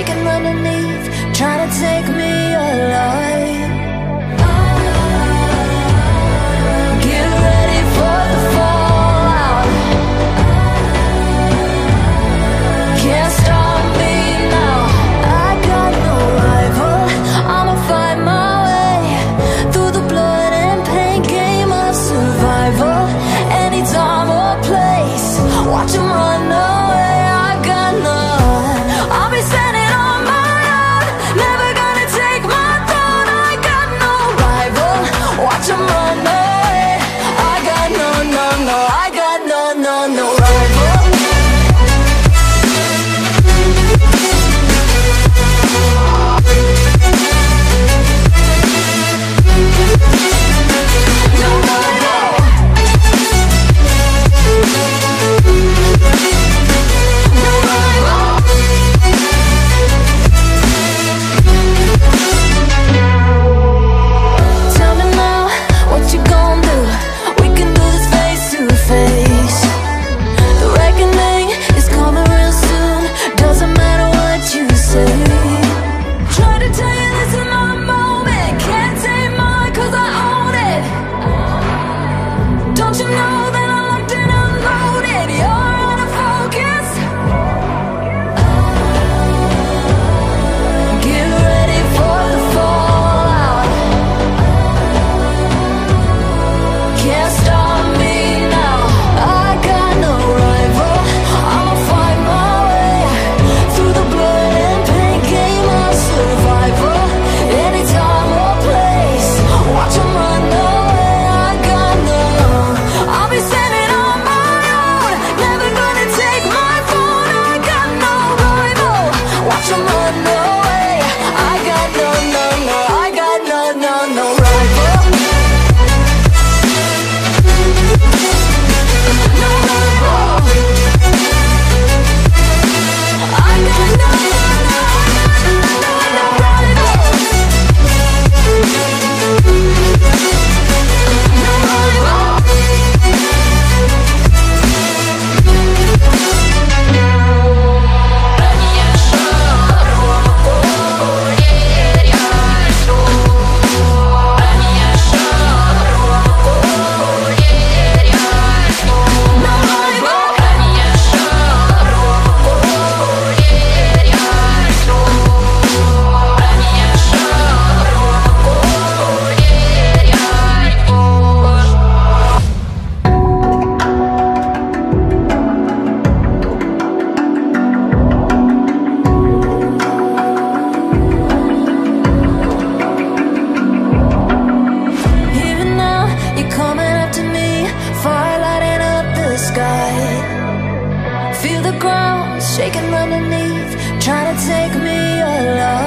shaking underneath, shaking underneath, trying to take me alive.